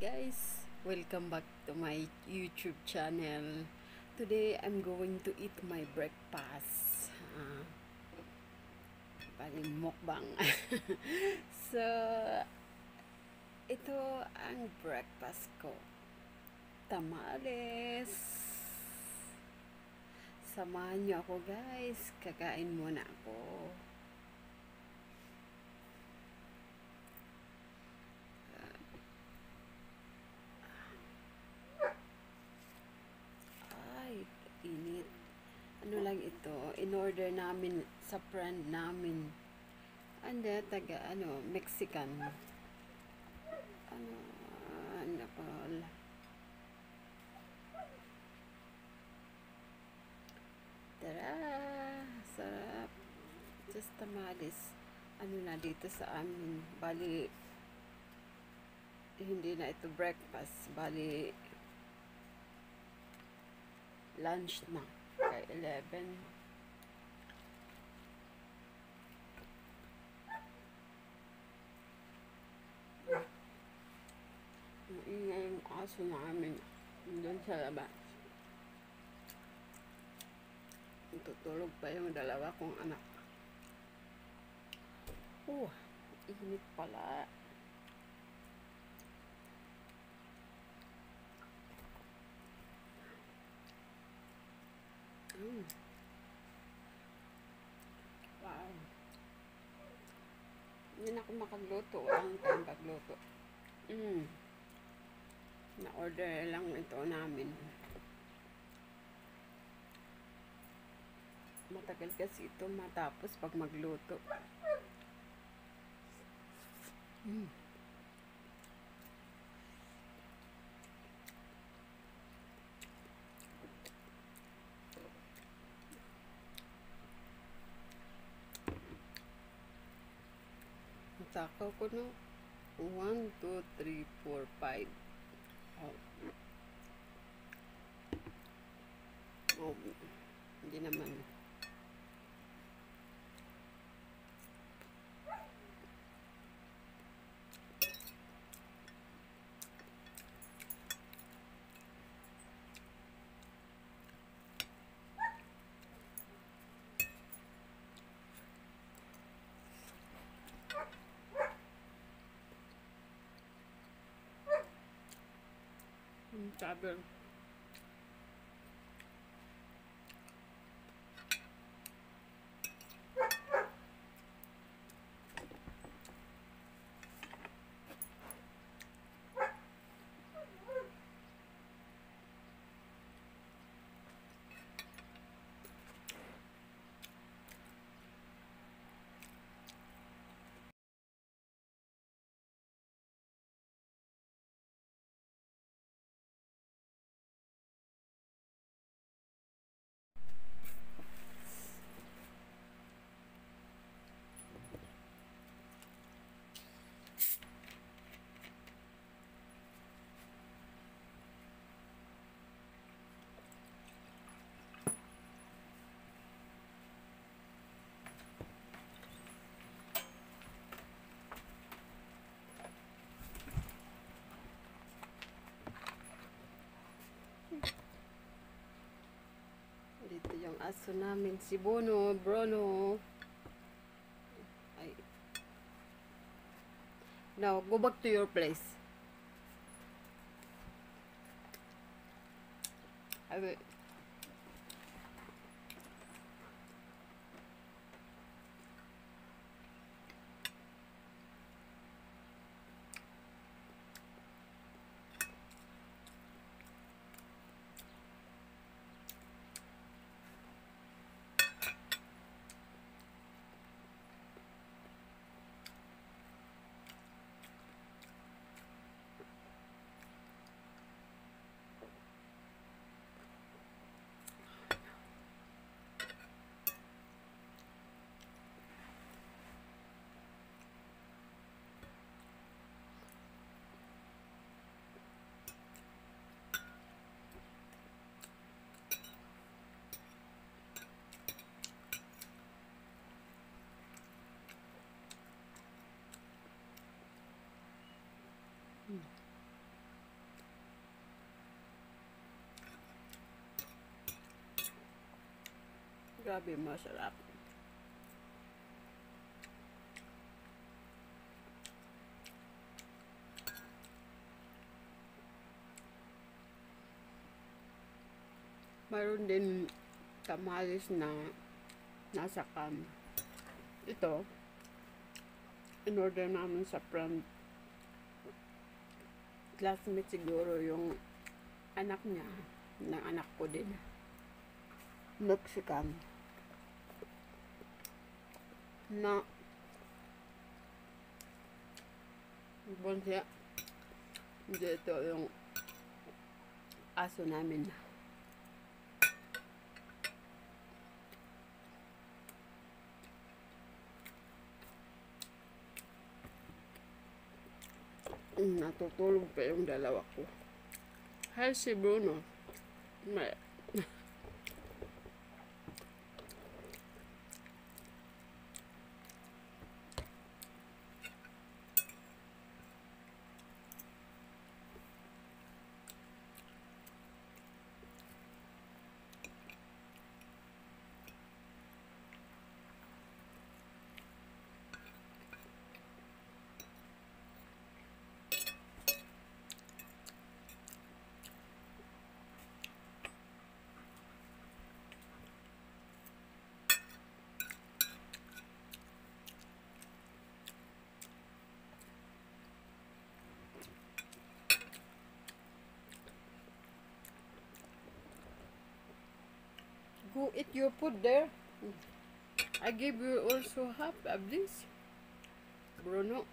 guys, welcome back to my YouTube channel. Today I'm going to eat my breakfast. Uh, paling mukbang. so, ito ang breakfast ko. Tamales. Samahan niyo ako guys. Kakain muna ako. Ay, init. Ano lang ito, in order namin sa friend namin. Ande, taga, ano, Mexican. Ano, ano ko, Tara, sarap. Just tamales. Ano na dito sa amin, bali, hindi na ito breakfast, bali, lunch na. Kay 11. Ang ingay yung aso namin doon sa labas. Tutulog pa yung dalawa kong anak. Oh, init pala. Mm. Wow. Hindi na ako makagluto. Ang time pagluto. Mm. Na-order lang ito namin. Matagal kasi ito matapos pag magluto. Mm. Takaw ko no. 1, 2, 3, 4, 5. Oh. Hindi naman. Sabi. Yung aso namin, si Bono, Bruno. Ay. Now, go back to your place. I will. Grabe, masarap. Mayroon din tamales na nasa cam. Ito, in-order namin sa front classmate siguro yung anak niya, ng anak ko din. Mexican. Na bon siya. Hindi ito yung aso namin. Mm, Natutulog pa yung dalawa ko. Hi si Bruno. May, go eat your food there. I give you also half of this. Bruno.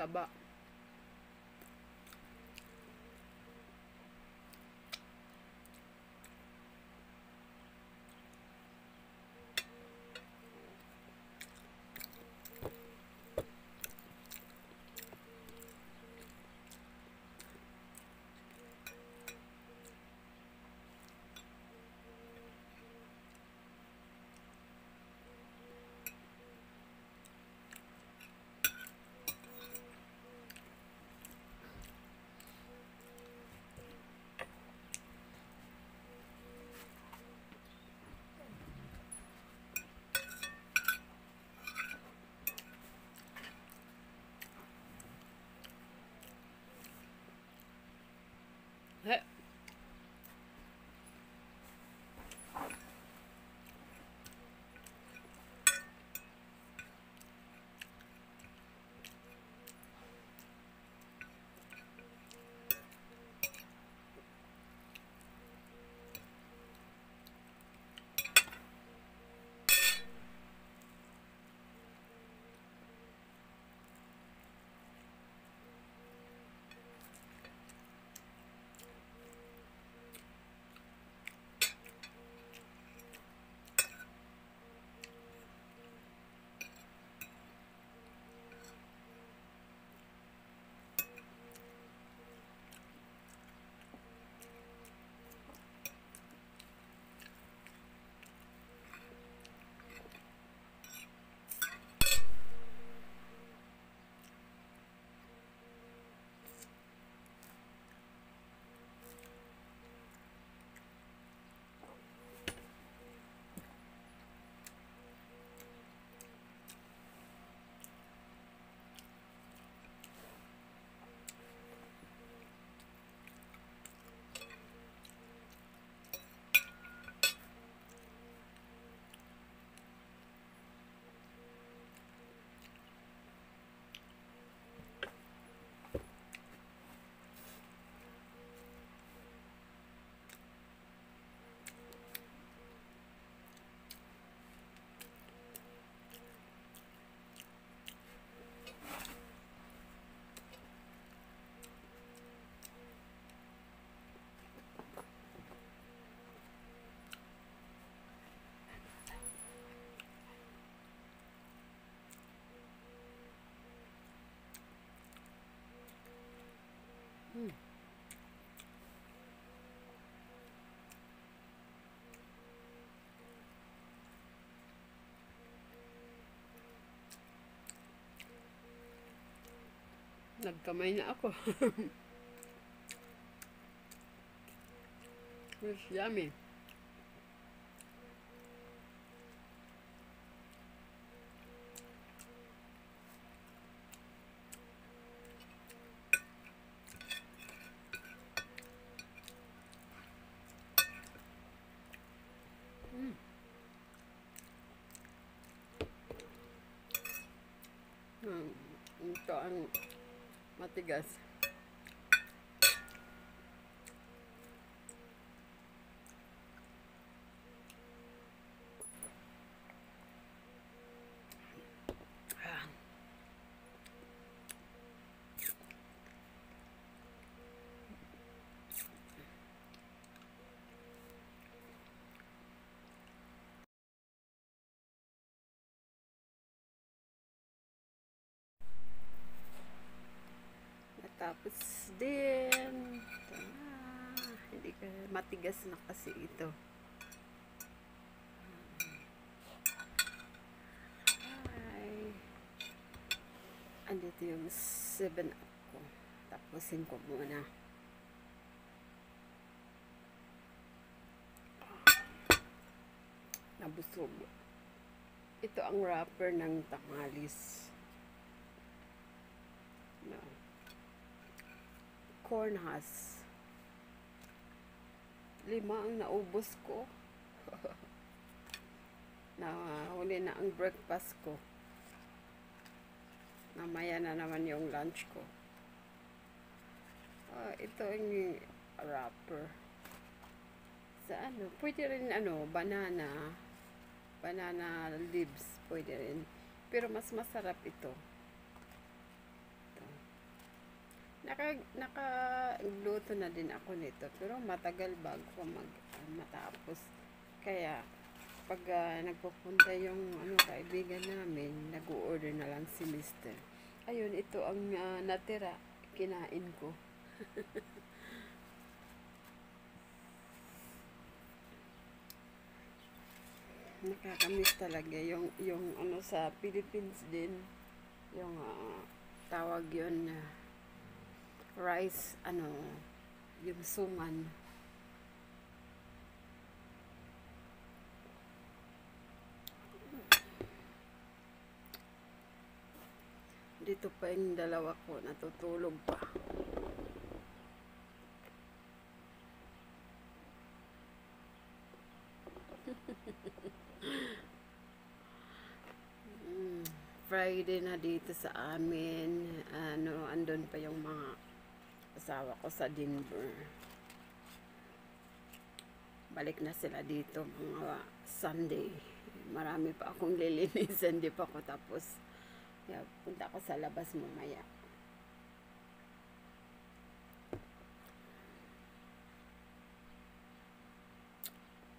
Taba. Nagkamay na ako. It's yummy. Matigas. Tapos din, ah, hindi ka, matigas na kasi ito. Ay, andito yung 7 up ko. Tapusin ko muna. Nabusog. Ito ang wrapper ng tamalis. No corn husk. Lima ang naubos ko. na huli na ang breakfast ko. Mamaya na naman yung lunch ko. Uh, ito yung wrapper. Sa ano, pwede rin ano, banana. Banana leaves, pwede rin. Pero mas masarap ito. Naka, naka-luto na din ako nito. Pero matagal bago ko mag, matapos. Kaya, pag uh, nagpupunta yung ano, kaibigan namin, nag-order na lang si Mister. Ayun, ito ang uh, natira. Kinain ko. Nakakamiss talaga yung, yung ano sa Philippines din. Yung uh, tawag yun na uh, rice, ano, yung suman. Dito pa yung dalawa ko, natutulog pa. Mm, Friday na dito sa amin. Ano, andon pa yung mga asawa ko sa Denver. Balik na sila dito mga Sunday. Marami pa akong lilinisan, hindi pa ako tapos. Kaya punta ako sa labas mamaya.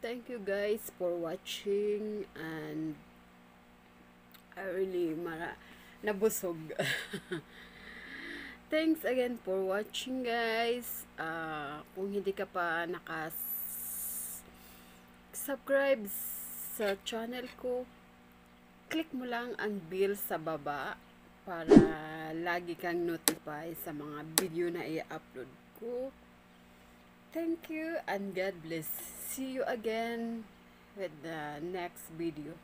Thank you guys for watching and I really mara nabusog. Thanks again for watching guys. Uh, kung hindi ka pa nakas subscribe sa channel ko, click mo lang ang bell sa baba para lagi kang notify sa mga video na i-upload ko. Thank you and God bless. See you again with the next video.